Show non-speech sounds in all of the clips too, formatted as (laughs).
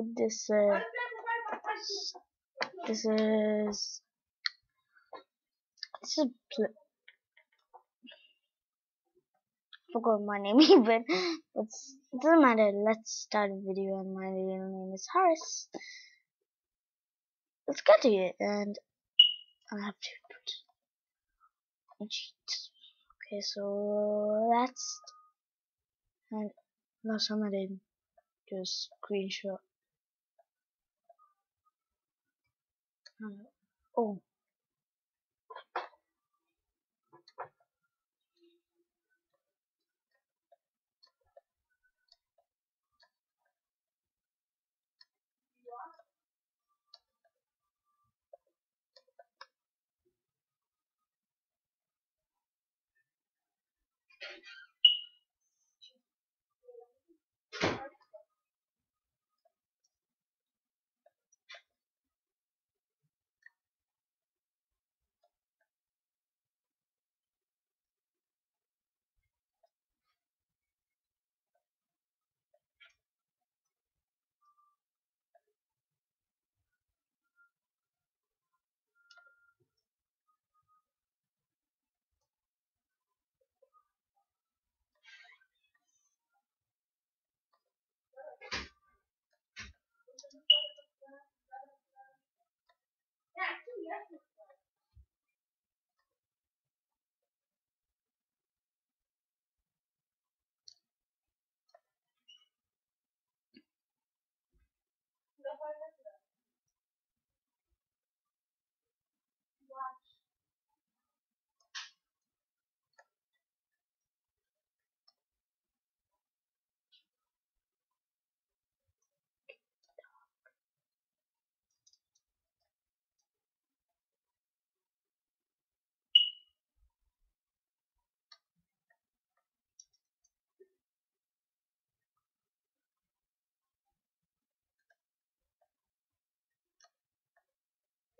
This uh, this is this is forgot my name (laughs) even but it doesn't matter. Let's start a video and my real name is Haris. Let's get to it and I have to put cheat okay so that's and last time I did just screenshot oh Yes.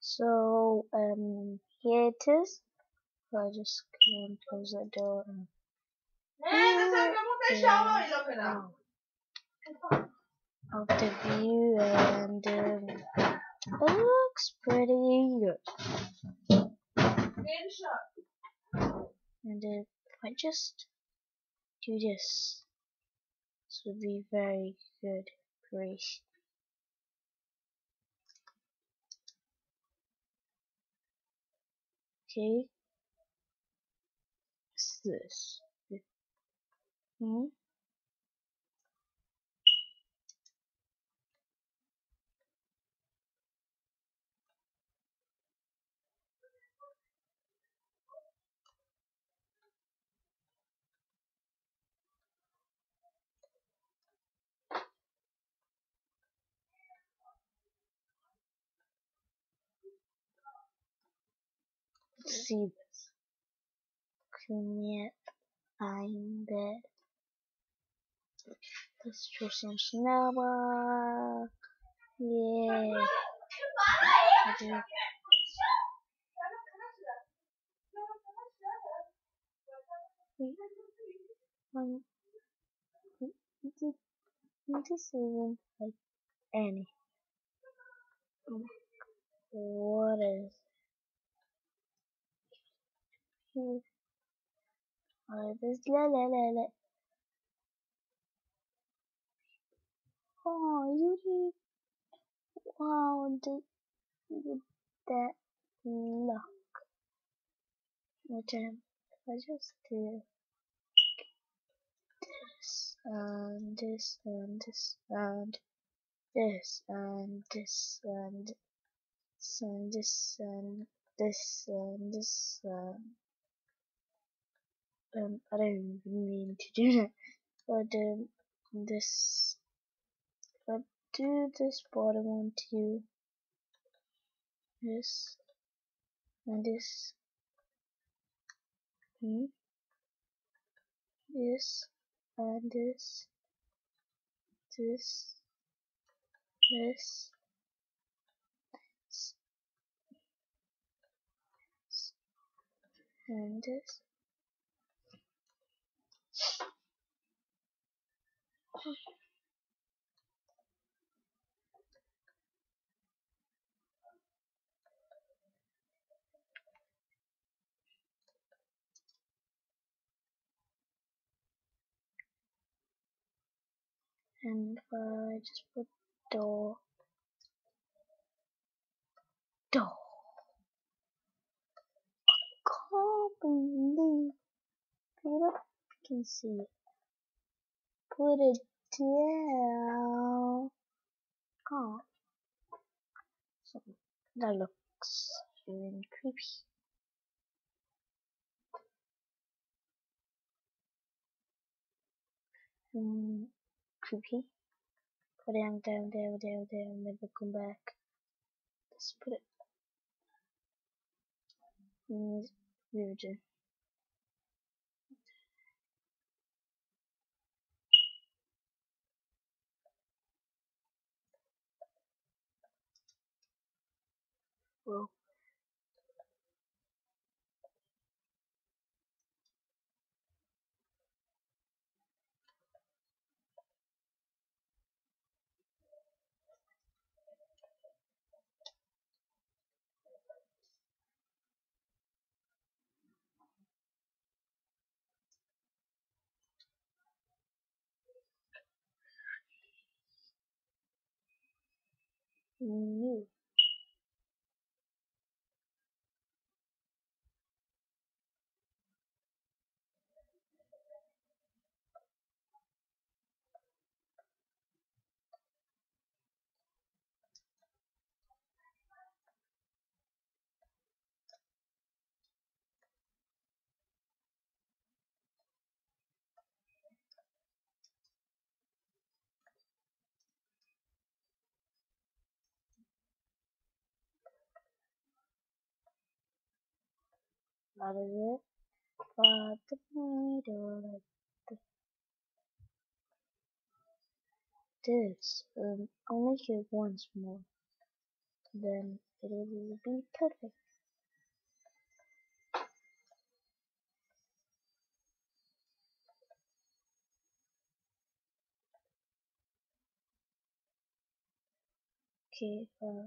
So um here it is. I just can close the door and wow. of the view and um, it looks pretty good. And if I just do this, this would be very good. Great. Okay. What's this? Hmm? See this. Commit I'm bed. Let's throw some snowball. Yeah. Um, isn't like any. What is here? What is la la la la? Oh, you did. Wow, did, did that luck. Which I'm, I just did this and this and this and this and this and this and this and this and this and um, I don't mean to do that, but um, this, but do this bottom one too, this, and this, hmm, this, and this, this, this, and this. And I just put door, door, can't believe Peter can see it. Put it down. Oh, so that looks really creepy. Mm, creepy. Put it down, down, down, down, never come back. Let's put it. Mm, weird. well mm What is it? But the middle like this. Um, I'll make it once more. Then it will be perfect. Okay, uh,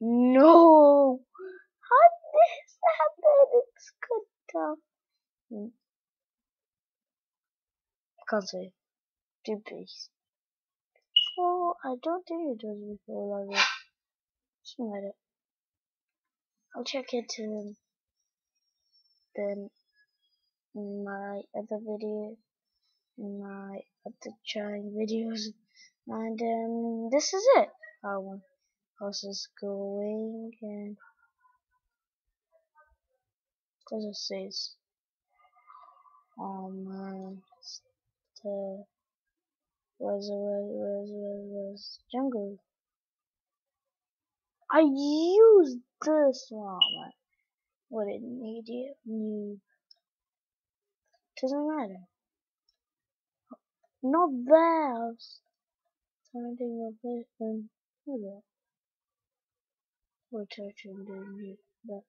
No! How did this happen? It's good stuff. Hmm. Can't say. Do please. Oh, I don't think it was before like it. Just matter. I'll check it um, than my other video, my other trying videos, and um, this is it. How one is going and says. Um, the was was was was was jungle. I used this one. What an idiot! New. Doesn't matter. Not that. Finding a person. Look at that. We're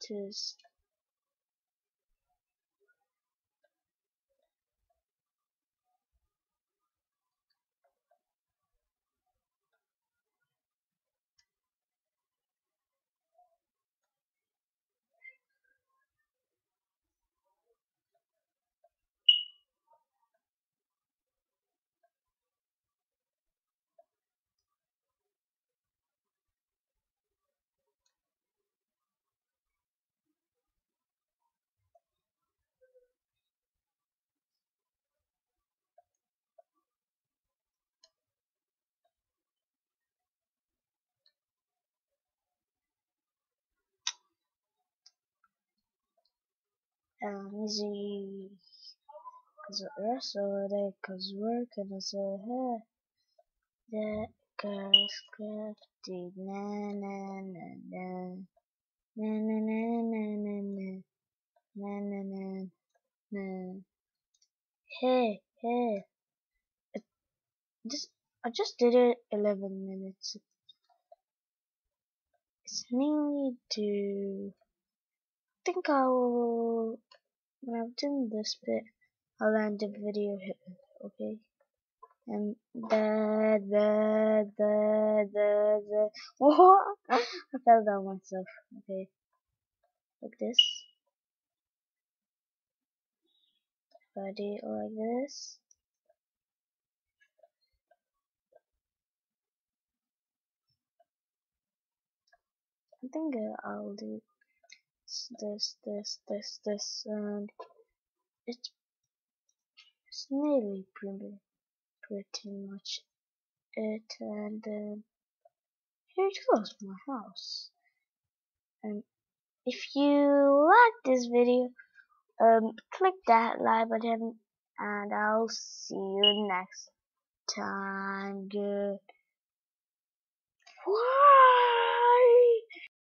touching the easy. There cause work and I said, hey, that girl's crafty, na na na na, na na na na na na, na na na na. Hey, hey, just, I just did it 11 minutes. It's nearly to, think I will, when I've done this bit, I'll end the video here, okay? And the the the the the what? I fell down myself. Okay, like this. It like this. I think I'll do this, this, this, this, and it's it's nearly pretty pretty much it. And um, here it goes, my house. And if you like this video, um, click that like button, and I'll see you next time. Good. What?